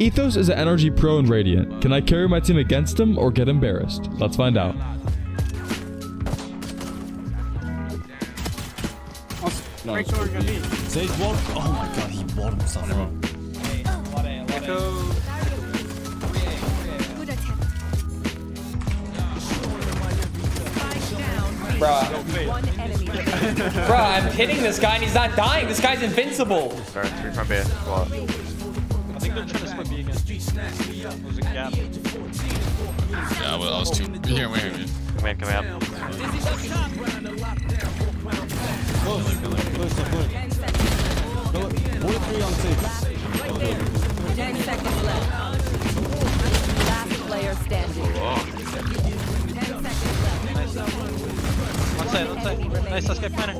Ethos is an NRG pro in Radiant. Can I carry my team against him or get embarrassed? Let's find out. No, Make sure we're gonna be. Sage one. Oh my god, he won something. Echo. Good attempt. Bruh, One enemy. bruh, I'm hitting this guy and he's not dying. This guy's invincible. Sorry, three from B. I think they're trying to split Yeah, well, I was too. Here, wait, here, man. come in, come in. Close, close, close. Go, bullet three on six. Ten seconds left. Last player standing. Ten seconds left. Nice. One side, one side. Nice, let's get planner.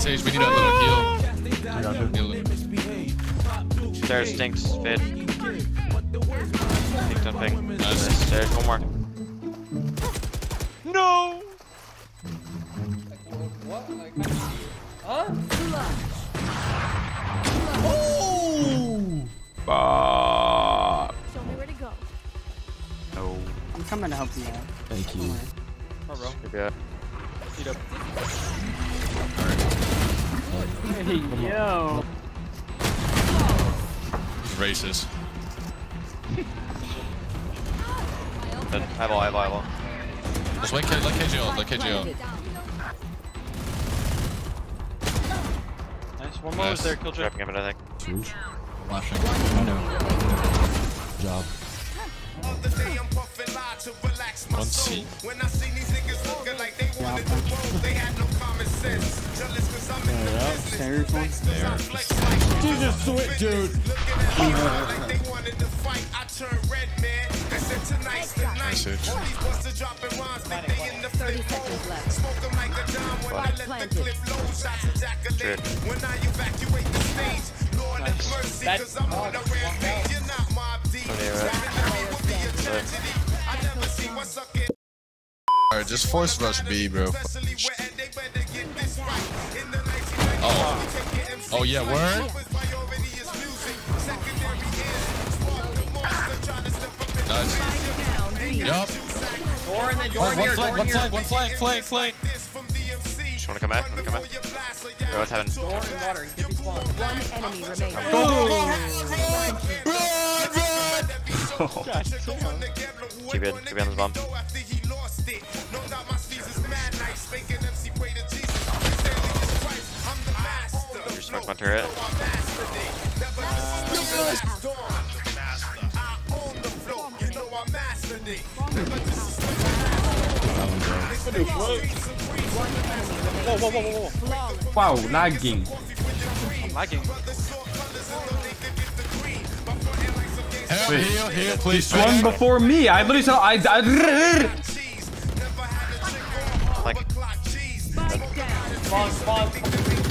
Sage, we need a little heal. I got you. Need a little- Stairs stinks. Fid. Pink on ping. Nice. Stairs, one more. No! Fuck. Show me where to go. No. I'm coming to help you out. Thank you. Oh, bro. Good bet. Eat up. Hey, yo. Racist. Then eyeball, eyeball, eyeball. Let's let, K, let KJ out. Let KJ out. Nice. One more was Nice. there, Killjoy. Trapping him, I think. Swoosh. Flashing. I know. Job. One seat. Stairs one. There. Jesus, sweet dude. Nice Sage. Thirty seconds left. Spike planted. Trick. That's Alright, just force rush B, bro. Oh. Oh, yeah, word? Nice. Yup. door and then door One, in one here, flank, one in here. flank, one flank, flank, flank. Just wanna come back? Wanna come back? Wait, what's happening? Door and water. He could be spawned. One enemy remaining. Keep it, keep it on this bomb. My turret. Whoa, whoa, whoa, whoa, whoa. Wow, lagging. I'm lagging. Help, heal, heal, please. Swung before me. I literally saw. I. I Like, Spawn, spawn.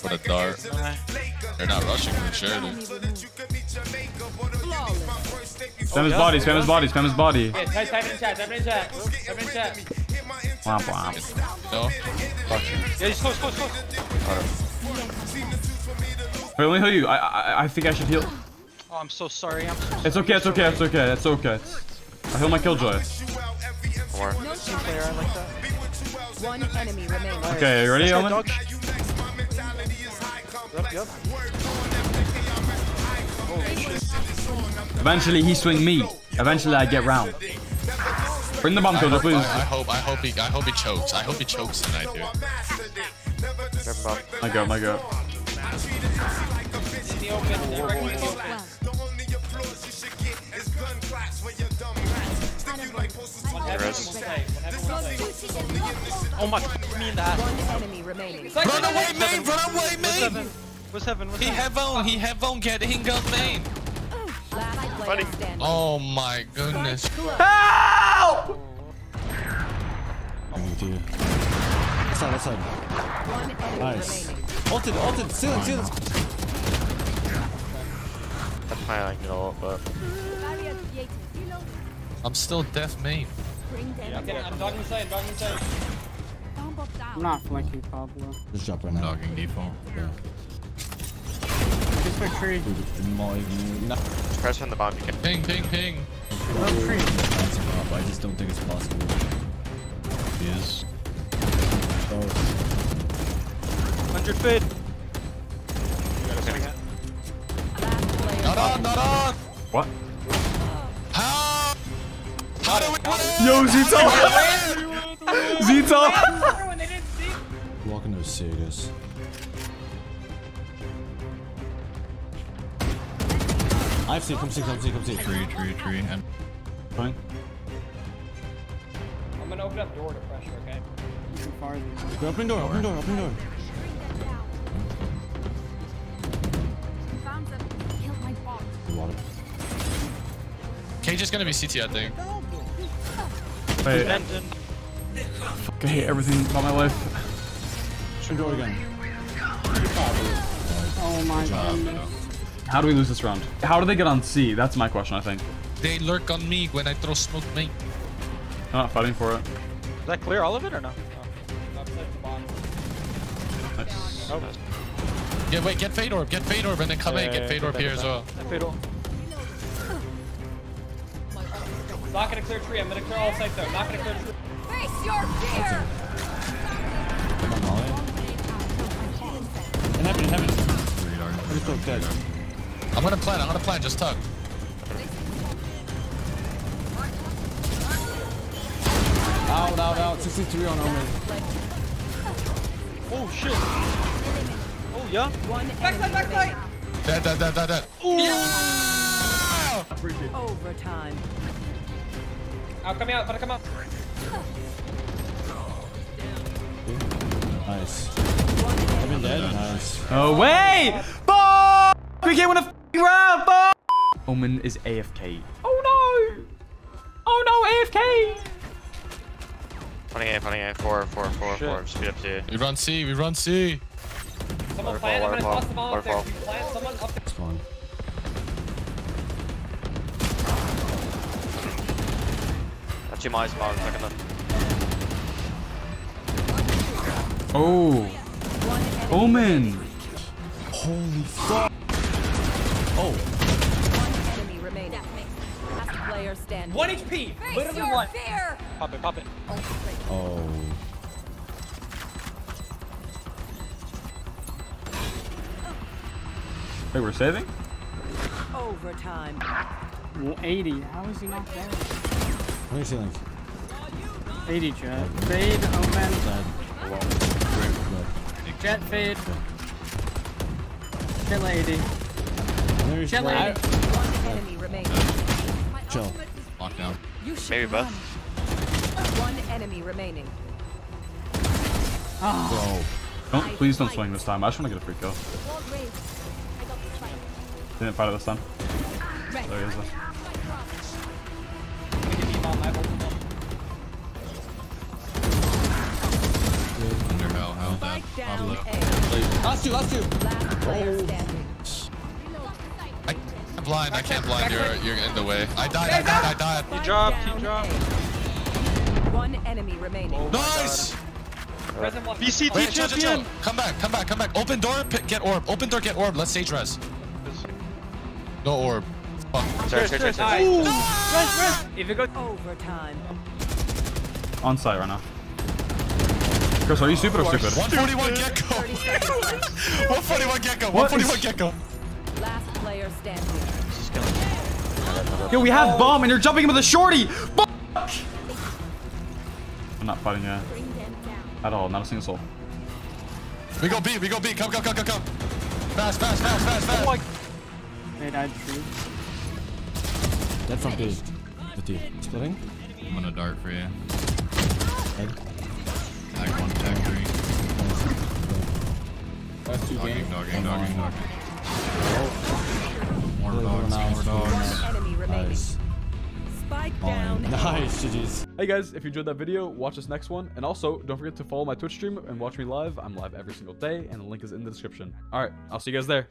What a dart. They're not rushing for sure, dude. spam his body. Spam his body. Spam his body. Yeah, type, type it in chat, type it in chat. Type it in chat. Womp womp. No? Yeah, he's close, close, close. Wait, let me heal you. I, I I think I should heal. Oh, I'm so sorry. I'm so It's okay. It's okay. It's okay. It's okay. I heal my killjoy. more. player. I like that. One enemy remaining. Okay, you ready, Let's go, Omen? Yep, yep. Eventually, he swing me. Eventually, I get round. Bring the bomb, I killjoy, hope, please. I hope, I hope he, I hope he chokes. I hope he chokes tonight, dude. Grab a bomb. My go, my go. Chris. Oh my, me in the ass. Enemy remaining. Run away, main! Run away, main! What's heaven? What's He have on, he have on, get him gun main. Last. Oh my goodness. Help! I'm with you. Outside, outside. One enemy Nice. remaining. Ulted, ulted, ceiling, ceiling. That's my angle, but I'm still deaf main. I'm I'm dogging inside, dogging inside. I'm not flanking Pablo. Just drop right now. Dogging default. Yeah. Just my tree. No, Chris from the bomb. You can. Ping, ping, ping. Oh, tree. that's enough. I just don't think it's possible. He is. Oh, 100 feet. Last player. Not on, not on! What? Yo, Zito! Zito! walking to serious. I've seen, come see, come see, come see. Tree, tree, tree. And Fine. I'm gonna open up door to pressure, okay? Even farther. Go open door, open door, open door. Water. Cage is gonna be CT, I think. Wait, Engine. I hate everything about my life. Should door again. Oh my god. How do we lose this round? How do they get on C? That's my question, I think. They lurk on me when I throw smoke main. I'm not fighting for it. Is that clear all of it or no? Upside the. Nice. Oh. Yeah, wait, get Fade Orb, get Fade Orb, and then come in, Yeah, get yeah, Fade get Orb here as well. That fatal. Not gonna clear tree, I'm gonna clear all sites though. Not gonna clear tree. Face your fear. Come on, Molly. In heaven, in heaven. Pretty close, dead. I'm gonna plan, I'm gonna plan, just tug. Out, out, out. 63 on Omen. Oh shit. Oh yeah. Backside, backside! Dead, dead, dead, dead, dead. Ooh. Yeah! remaining. Overtime. Out, come out, better come out. Nice. Heaven dead? Nice. No way! Fuck! We can't win a f***ing round! Fuck! Omen is AFK. Oh no! Oh no, AFK! Funny A, funny A. Four, four, four, Shit. four. Speed up to. We run C, we run C. Someone Waterfall, plant, I'm gonna toss the bomb up there. waterfall. Plant someone up there? Spawn. That's your mice bomb. Second them. Oh, One enemy. Omen! Holy fuck. Oh. One enemy remaining. Last player. One HP! Literally one. fear. Pop it, pop it. Oh. Wait, we're saving? Overtime. 80. How is he not there? How many ceilings? 80 jet. Fade, Omen. Dead. Great. Jet fade. Kill 80. Maybe Jet I- lady. One enemy remaining. Chill. Lockdown. You Maybe both. One enemy remaining. Ah. Bro. Don't, please don't swing this time. I just want to get a free kill. Didn't fight it this time. Ah, there he is. though. Under hell, hell, dead. Down Pablo. Last two, last two. Last player oh. standing. I, I'm blind, I can't blind, you're, you're in the way. I died, I died, I died. He dropped, Down he dropped. One enemy remaining. Oh nice! Present one. BCT Wait, chill, chill, chill. champion. Come back, come back, come back. Open door, get orb. Open door, get orb. Let's stage res. No orb. Fuck. Sorry, sorry, sorry, sorry. Nice. If it goes Overtime. On site right now. Chris, are you stupid or stupid? 141 Gekko. 30 seconds left. 141 Gekko. 141 Gekko. Last player standing. Yo, we have bomb and you're jumping him with a shorty! Fuck! I'm not fighting yet. At all, not a single soul. We go B, we go B. Come, come, come, come, come. Fast, fast, fast, fast, fast. They died tree. Dead from B. The D. Splitting? I'm gonna dart for you. Head. Tag one, tag three. Last two Dogging, games. dogging, dogging, dogging. More dogs, more out. dogs. Enemy remaining. Nice. Spike down. Nice, GG's. Hey guys, if you enjoyed that video, watch this next one. And also, don't forget to follow my Twitch stream and watch me live. I'm live every single day, and the link is in the description. Alright, I'll see you guys there.